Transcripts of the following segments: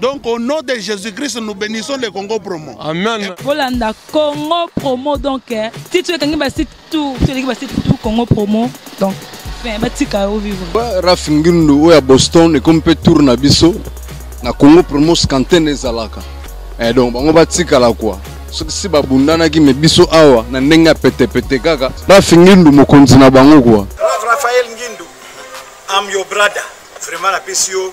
Donc au nom de Jésus-Christ, nous bénissons le Congo Promo. Amen. Bolanda Congo Promo donc eh, si tu es kangi ba site tout, tu es ba site tout Congo Promo donc fin ba tika au vivre. Ba Raf Ngindu oya Boston et comme peut tour na biso na Congo Promo scanten ezalaka. Et eh, donc bango ba tika la quoi. soki si babundanaki me biso awa na ndenge ya petepete kaka rafi ngindu mokonzi na bango kua rafael ngindu am your brother vraiment napesi yo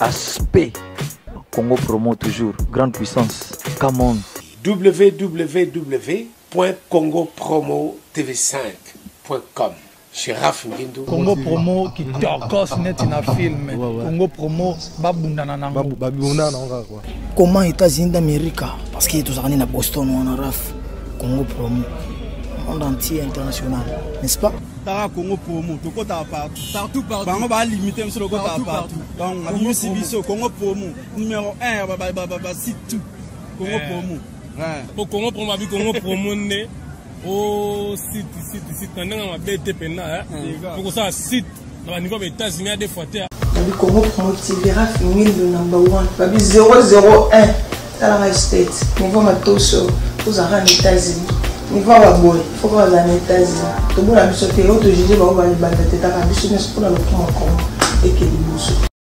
Aspect Congo Promo toujours, grande puissance, come on. www.congopromotv5.com chez Raph Ngindu. Congo Promo qui torcos net na film. Congo Promo babundana nango. Babundana nango. comment états-unis d'america parce que tozalaka nde na boston wana raf congo promo monde entier international n'est-ce pas tala congo promo tokotaka partout bango balimite biso tokotaka partout donc abimisi biso congo promo numéro 1 ya basite tout congo eh. promo po congo promo abi congo promo nde Oh, site, site, site. Na ndenge mabe te pena, hein. Hmm. Poko ça site. Na ba niveau ba États-Unis a deux fois te. Le Congo promotivera fini le number 1. Babi 001. Tala ma state. Niveau matoso. Tous en États-Unis. Niveau ba boy. Faut pas en États-Unis. To bona biso te, auto juger ba ba libanda te ta biso ne se pona le Congo. Et que les